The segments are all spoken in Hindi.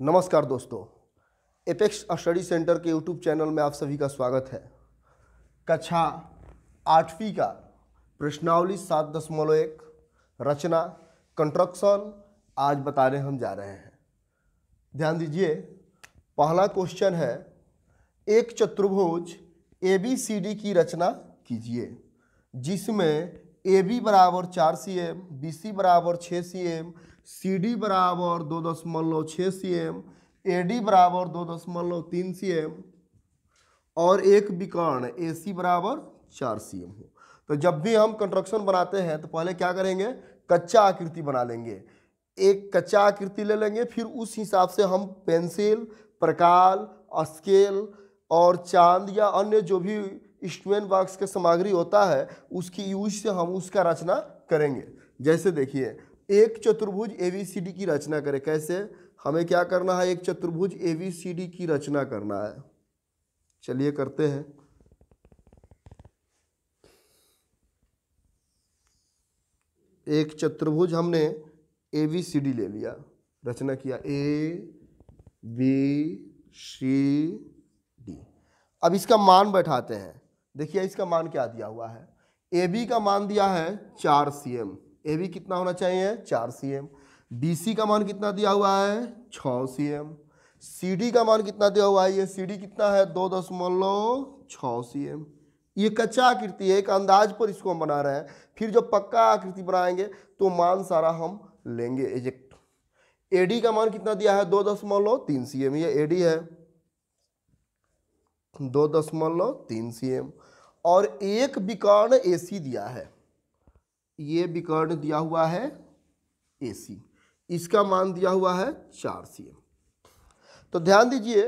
नमस्कार दोस्तों, एपेक्स स्टडी सेंटर के यूट्यूब चैनल में आप सभी का स्वागत है। कक्षा आठवीं का प्रश्नावली सात दशमलव एक, रचना, कंस्ट्रक्शन, आज बताने हम जा रहे हैं। ध्यान दीजिए, पहला क्वेश्चन है, एक चतुर्भुज ए बी सी डी की रचना कीजिए, जिसमें ए बी बराबर चार सी एम बी सी बराबर छः सी एम सी डी बराबर दो दशमलव छः सी एम ए डी बराबर दो दशमलव तीन सी एम और एक विकर्ण ए सी बराबर चार सी एम हो। तो जब भी हम कंस्ट्रक्शन बनाते हैं तो पहले क्या करेंगे? कच्चा आकृति बना लेंगे। एक कच्चा आकृति ले लेंगे, फिर उस हिसाब से हम पेंसिल, प्रकाल, स्केल और चाँद या अन्य जो भी इंस्ट्रूमेंट बॉक्स के सामग्री होता है, उसकी यूज़ से हम उसका रचना करेंगे। जैसे देखिए एक चतुर्भुज डी की रचना करें। कैसे? हमें क्या करना है? एक चतुर्भुज ए बी सी डी की रचना करना है। चलिए करते हैं। एक चतुर्भुज हमने ए बी सी डी ले लिया। रचना किया ए बी सी डी अब इसका मान बैठाते हैं। देखिए, इसका मान क्या दिया हुआ है? ए बी का मान दिया है चार सी एम ए बी कितना होना चाहिए? चार सी एम बी सी का मान कितना दिया हुआ है? छः सी एम सी डी का मान कितना दिया हुआ है? ये सी डी कितना है? दो दशमलव छः सी एम ये कच्चा आकृति है, एक अंदाज पर इसको हम बना रहे हैं। फिर जब पक्का आकृति बनाएँगे तो मान सारा हम लेंगे एजेक्ट एडी का मान कितना दिया है? दो दशमलव तीन सी एम ये एडी है। दो दशमलव तीन सी एम और एक विकर्ण एसी दिया है। ये विकर्ण दिया हुआ है ए सी इसका मान दिया हुआ है चार सी एम तो ध्यान दीजिए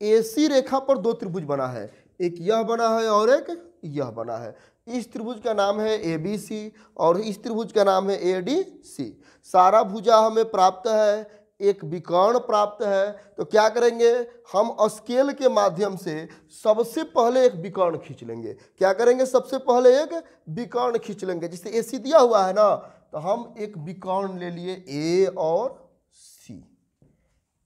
ए सी रेखा पर दो त्रिभुज बना है। एक यह बना है और एक यह बना है। इस त्रिभुज का नाम है ए बी सी और इस त्रिभुज का नाम है ए डी सी सारा भुजा हमें प्राप्त है एक विकर्ण प्राप्त है तो क्या करेंगे? हम स्केल के माध्यम से सबसे पहले एक विकर्ण खींच लेंगे। क्या करेंगे? सबसे पहले एक विकर्ण खींच लेंगे। जिससे ए सी दिया हुआ है ना तो हम एक विकर्ण ले लिए ए और सी।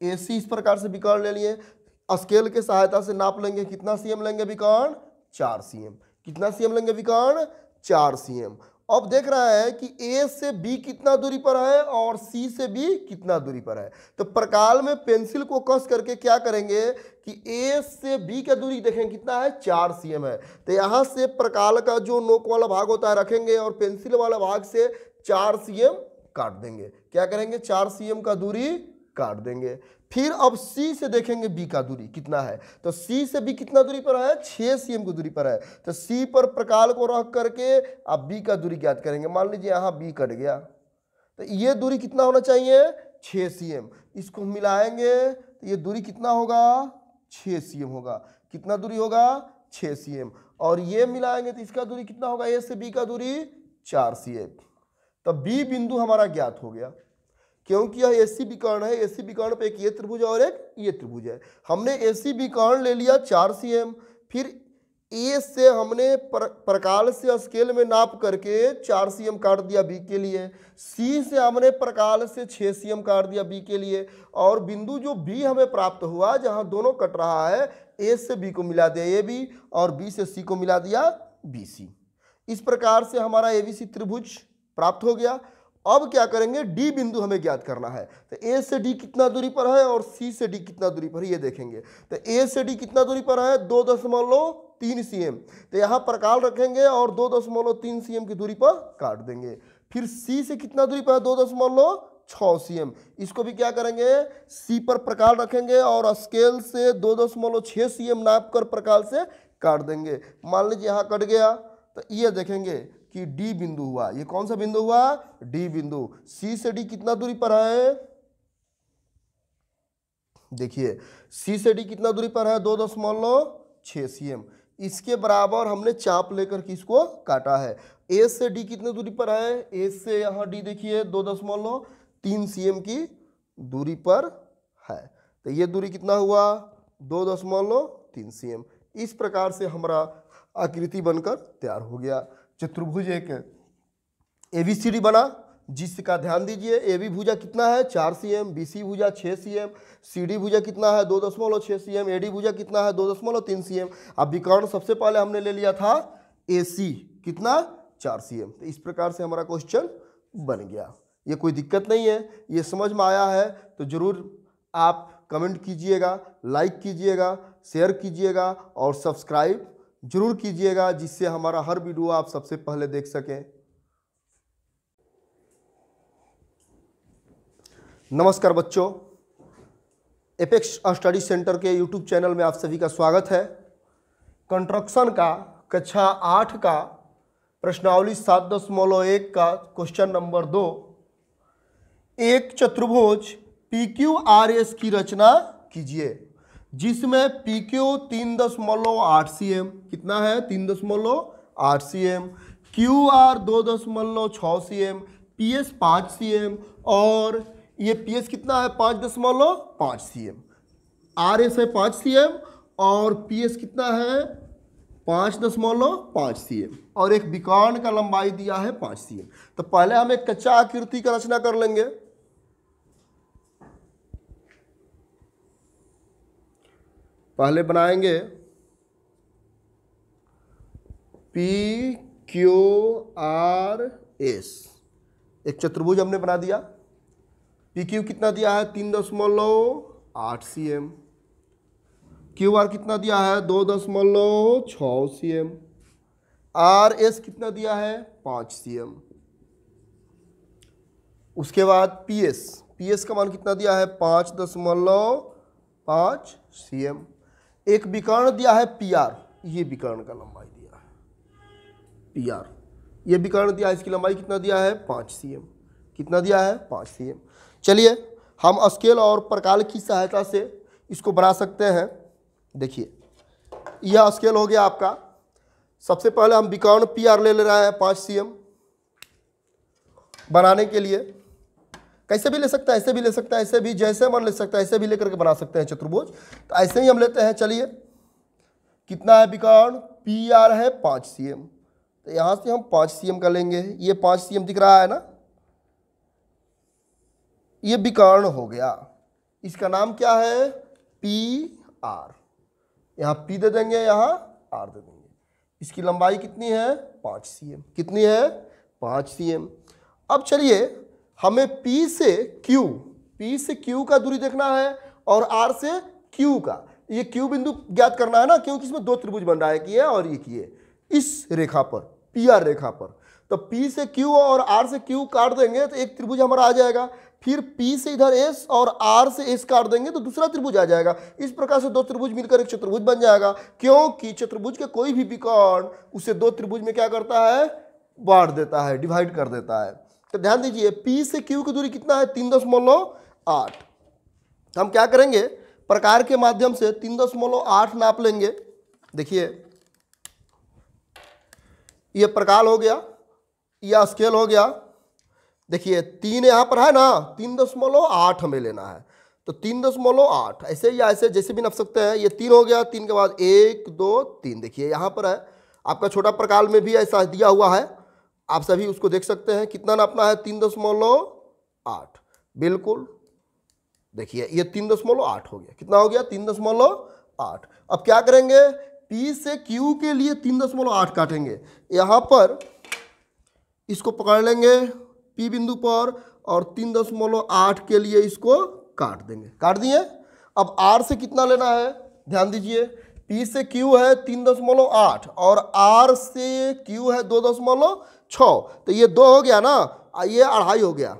ए सी इस प्रकार से विकर्ण ले लिए। स्केल के सहायता से नाप लेंगे। कितना सीएम लेंगे विकर्ण? चार सीएम। कितना सीएम लेंगे विकर्ण? चार सीएम। अब देख रहा है कि ए से बी कितना दूरी पर है और सी से बी कितना दूरी पर है। तो प्रकाल में पेंसिल को कस करके क्या करेंगे कि ए से बी का दूरी देखें कितना है, चार सीएम है। तो यहाँ से प्रकाल का जो नोक वाला भाग होता है रखेंगे और पेंसिल वाला भाग से चार सीएम काट देंगे। क्या करेंगे? चार सीएम का दूरी काट देंगे। फिर अब C से देखेंगे B का दूरी कितना है। तो C से B कितना दूरी पर है छः सी एम की दूरी पर है तो C पर प्रकाल को रख करके आप B का दूरी ज्ञात करेंगे। मान लीजिए यहाँ B कट गया। तो ये दूरी कितना होना चाहिए? छः सी एम इसको मिलाएँगे। तो ये दूरी कितना होगा? छः सी एम होगा। कितना दूरी होगा? छः सी एम और ये मिलाएँगे तो इसका दूरी कितना होगा? ए से बी का दूरी चार सी एम तो बी बिंदु हमारा ज्ञात हो गया। क्योंकि यह एसी विकर्ण है एसी विकर्ण पे एक ये त्रिभुज और एक ये त्रिभुज है। हमने एसी विकर्ण ले लिया चार सी एम फिर ए से हमने पर, प्रकाल से स्केल में नाप करके चार सी एम काट दिया बी के लिए। सी से हमने प्रकाल से छः सी एम काट दिया बी के लिए। और बिंदु जो बी हमें प्राप्त हुआ जहाँ दोनों कट रहा है ए से बी को मिला दिया ए बी और बी से सी को मिला दिया बी सी। इस प्रकार से हमारा ए बी सी त्रिभुज प्राप्त हो गया। अब क्या करेंगे? डी बिंदु हमें ज्ञात करना है। तो ए से डी कितना दूरी पर है और सी से डी कितना दूरी पर है, ये देखेंगे। तो ए से डी कितना दूरी पर है? दो दशमलव तीन सी एम तो यहाँ प्रकाल रखेंगे और दो दशमलव तीन सी एम की दूरी पर काट देंगे। फिर सी से कितना दूरी पर है? दो दशमलव छः सी एम इसको भी क्या करेंगे? सी पर प्रकाल रखेंगे और स्केल से दो दशमलव छः सी एम नाप कर प्रकाल से काट देंगे। मान लीजिए यहाँ कट गया तो ये देखेंगे। कि डी बिंदु हुआ। ये कौन सा बिंदु हुआ? डी बिंदु। सी से डी कितना दूरी पर है? देखिए सी से डी कितना दूरी पर है? दो दशमलव छः सी एम इसके बराबर हमने चाप लेकर के इसको काटा है। ए से डी कितने दूरी पर है? ए से यहाँ डी देखिए, दो दशमलव तीन सी एम की दूरी पर है। तो ये दूरी कितना हुआ? दो दशमलव तीन सी एम इस प्रकार से हमारा आकृति बनकर तैयार हो गया। चतुर्भुज एक ए बी सी डी बना। जिसका ध्यान दीजिए। ए बी भुजा कितना है? चार सी एम बी सी भुजा छः सी एम सी डी भुजा कितना है? दो दशमलव छः सी एम ए डी भुजा कितना है? दो दशमलव तीन सी एम अब विकर्ण सबसे पहले हमने ले लिया था ए सी कितना? चार सी एम तो इस प्रकार से हमारा क्वेश्चन बन गया। ये कोई दिक्कत नहीं है। ये समझ में आया है। तो ज़रूर आप कमेंट कीजिएगा लाइक कीजिएगा शेयर कीजिएगा और सब्सक्राइब ज़रूर कीजिएगा, जिससे हमारा हर वीडियो आप सबसे पहले देख सकें। नमस्कार बच्चों। एपेक्स स्टडी सेंटर के यूट्यूब चैनल में आप सभी का स्वागत है। कंस्ट्रक्शन का, कक्षा आठ का, प्रश्नावली सात दशमलव एक का क्वेश्चन नंबर दो। एक चतुर्भुज पी क्यू आर एस की रचना कीजिए। जिसमें पी क्यू तीन दशमलव आठ सी एम कितना है? तीन दशमलव आठ सी एम क्यू आर दो दशमलव छः सी एम पी एस पाँच सी एम और ये पी एस कितना है? पाँच दशमलव पाँच सी एम आर एस है पाँच सी एम और पी एस कितना है? पाँच दशमलव पाँच सी एम और एक विकर्ण का लंबाई दिया है पाँच सी एम तो पहले हम एक कच्चा आकृति का रचना कर लेंगे। पहले बनाएँगे पी क्यू आर एस एक चतुर्भुज हमने बना दिया। पी क्यू कितना दिया है? तीन दशमलव आठ सी एम क्यू आर कितना दिया है? दो दशमलव छ सी एम आर एस कितना दिया है? पाँच सी एम उसके बाद पी एस पी एस का मान कितना दिया है? पाँच दशमलव पाँच सी एम एक विकर्ण दिया है पी आर ये विकर्ण का लंबाई दिया है। पी आर ये विकर्ण दिया है, इसकी लंबाई कितना दिया है? पाँच सी एम कितना दिया है? पाँच सी एम चलिए, हम स्केल और प्रकाल की सहायता से इसको बना सकते हैं। देखिए, यह स्केल हो गया आपका। सबसे पहले हम विकर्ण पी आर ले ले रहे हैं पाँच सी एम बनाने के लिए। कैसे भी ले सकता है, ऐसे भी ले सकता है, ऐसे भी जैसे मन ले सकता है, ऐसे भी लेकर के बना सकते हैं चतुर्भुज। तो ऐसे ही हम लेते हैं, चलिए। कितना है विकर्ण? पी आर है पाँच सी एम तो यहाँ से हम पाँच सी एम का लेंगे। ये पाँच सी एम दिख रहा है ना? ये विकर्ण हो गया। इसका नाम क्या है? पी आर यहाँ पी दे देंगे, यहाँ आर दे देंगे। इसकी लंबाई कितनी है? पाँच सी एम कितनी है? पाँच सी एम अब चलिए हमें पी से क्यू पी से क्यू का दूरी देखना है और आर से क्यू का। ये क्यू बिंदु ज्ञात करना है ना, क्योंकि इसमें दो त्रिभुज बन रहा है कि ये और ये। किए इस रेखा पर पी आर रेखा पर। तो पी से क्यू और आर से क्यू काट देंगे तो एक त्रिभुज हमारा आ जाएगा। फिर P से इधर S और R से S काट देंगे तो दूसरा त्रिभुज आ जाएगा। इस प्रकार से दो त्रिभुज मिलकर एक चतुर्भुज बन जाएगा, क्योंकि चतुर्भुज के कोई भी विकर्ण उसे दो त्रिभुज में क्या करता है? बांट देता है, डिवाइड कर देता है। तो ध्यान दीजिए, P से Q की दूरी कितना है? तीन दशमलव आठ। हम क्या करेंगे? प्रकार के माध्यम से तीन दशमलव आठ नाप लेंगे। देखिए, ये प्रकार हो गया यह स्केल हो गया। देखिए, तीन यहाँ पर है ना, तीन दशमलव आठ हमें लेना है। तो तीन दशमलव आठ, ऐसे या ऐसे जैसे भी नप सकते हैं। ये तीन हो गया, तीन के बाद एक, दो, तीन। देखिए, यहाँ पर है, आपका छोटा प्रकाल में भी ऐसा दिया हुआ है। आप सभी उसको देख सकते हैं। कितना नापना है? तीन दशमलव आठ। बिल्कुल। देखिए, ये तीन दशमलव आठ हो गया। कितना हो गया? तीन दशमलव आठ। अब क्या करेंगे? पी से क्यू के लिए तीन दशमलव आठ काटेंगे। यहाँ पर इसको पकड़ लेंगे पी बिंदु पर और तीन दशमलव आठ के लिए इसको काट देंगे। काट दिए? अब आर से कितना लेना है? ध्यान दीजिए पी से क्यू है तीन दशमलव आठ और आर से क्यू है दो दशमलव छ तो ये दो हो गया ना ये अढ़ाई हो गया।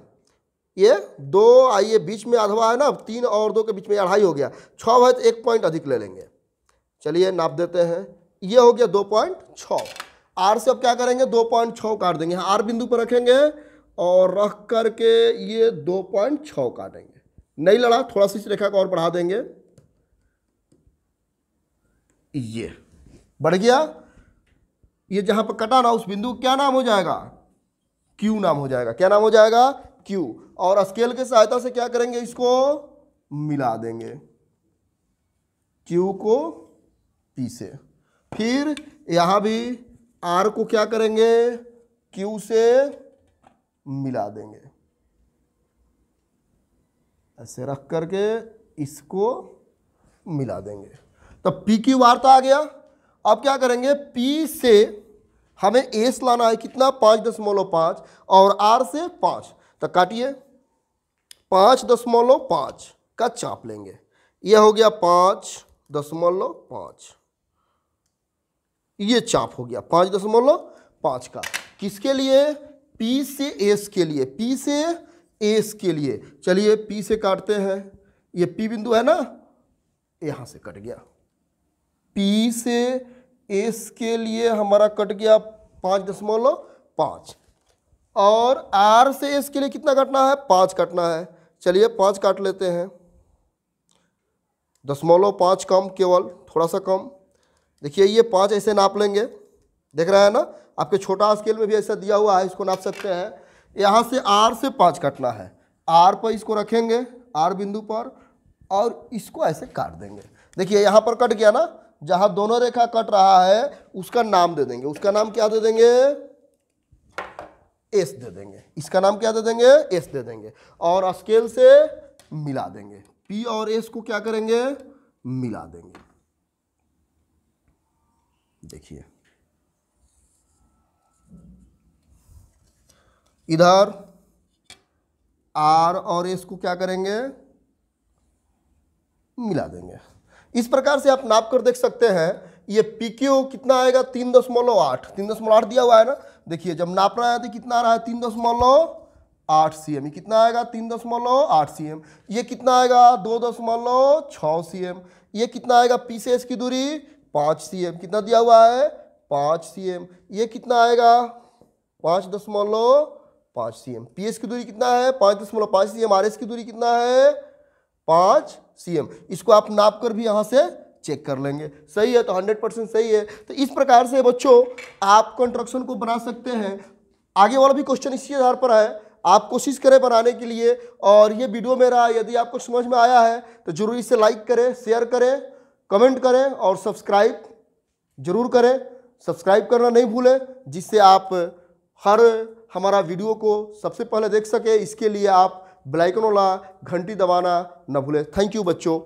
ये दो आइए बीच में अधवा है ना, तीन और दो के बीच में अढ़ाई हो गया। छ है तो एक पॉइंट अधिक ले लेंगे। चलिए नाप देते हैं। ये हो गया दो पॉइंट छ आर से अब क्या करेंगे? दो पॉइंट छ काट देंगे। आर बिंदु पर रखेंगे और रख करके ये दो पॉइंट छ काटेंगे। नहीं लड़ा, थोड़ा सी रेखा को और बढ़ा देंगे। ये। बढ़ गया? ये जहाँ पर कटा ना उस बिंदु क्या नाम हो जाएगा? क्यू नाम हो जाएगा। क्या नाम हो जाएगा? क्यू और स्केल के सहायता से क्या करेंगे इसको? मिला देंगे। क्यू को पी से। फिर यहाँ भी आर को क्या करेंगे? क्यू से मिला देंगे। ऐसे रख करके इसको मिला देंगे। तब पी क्यू आर तो आ गया। अब क्या करेंगे? पी से हमें एस लाना है कितना? पाँच दशमलव पाँच और आर से पाँच। तो काटिए। पाँच दशमलव पाँच का चाप लेंगे। यह हो गया पाँच दशमलव पाँच। ये चाप हो गया पाँच दशमलव पाँच का। किसके लिए? पी से एस के लिए। पी से एस के लिए। चलिए पी से काटते हैं। ये पी बिंदु है ना? यहाँ से कट गया। पी से एस के लिए हमारा कट गया पाँच दशमलव पाँच। और आर से एस के लिए कितना काटना है? पाँच काटना है। चलिए पाँच काट लेते हैं। दशमलव पाँच कम केवल, थोड़ा सा कम। देखिए, ये पाँच ऐसे नाप लेंगे। देख रहा है ना? आपके छोटा स्केल में भी ऐसा दिया हुआ है, इसको नाप सकते हैं। यहाँ से आर से पाँच काटना है। आर पर इसको रखेंगे आर बिंदु पर, और इसको ऐसे काट देंगे। देखिए, यहाँ पर कट गया ना? जहाँ दोनों रेखा कट रहा है, उसका नाम दे देंगे। उसका नाम क्या दे देंगे? एस दे देंगे। इसका नाम क्या दे देंगे? एस दे देंगे। और स्केल से मिला देंगे। पी और एस को क्या करेंगे? मिला देंगे। देखिए। इधर आर और एस को क्या करेंगे? मिला देंगे। इस प्रकार से आप नाप कर देख सकते हैं, ये पी कितना आएगा? तीन दशमलव आठ। तीन दशमलव आठ दिया हुआ है ना? देखिए, जब नाप रहा है तो कितना आ रहा है? तीन दशमलव आठ सी एम कितना आएगा? तीन दशमलव आठ सी एम ये कितना आएगा? दो दशमलव छः सी एम ये कितना आएगा? पी से एस की दूरी पाँच सी एम कितना दिया हुआ है? पाँच सी एम ये कितना आएगा? पाँच दशमलव पाँच सी एम पी एस की दूरी कितना है? पाँच दशमलव पाँच सी एम आर एस की दूरी कितना है? पाँच सी इसको आप नाप कर भी यहाँ से चेक कर लेंगे। सही है तो हंड्रेड परसेंट सही है। तो इस प्रकार से बच्चों, आप कंस्ट्रक्शन को बना सकते हैं। आगे वाला भी क्वेश्चन इसी आधार पर है। आप कोशिश करें बनाने के लिए और ये वीडियो मेरा यदि आपको समझ में आया है तो ज़रूर इसे लाइक करें, शेयर करें, कमेंट करें और सब्सक्राइब ज़रूर करें। सब्सक्राइब करना नहीं भूलें, जिससे आप हर हमारा वीडियो को सबसे पहले देख सके। इसके लिए आप बेलाइकन वाला घंटी दबाना न भूलें। थैंक यू बच्चों।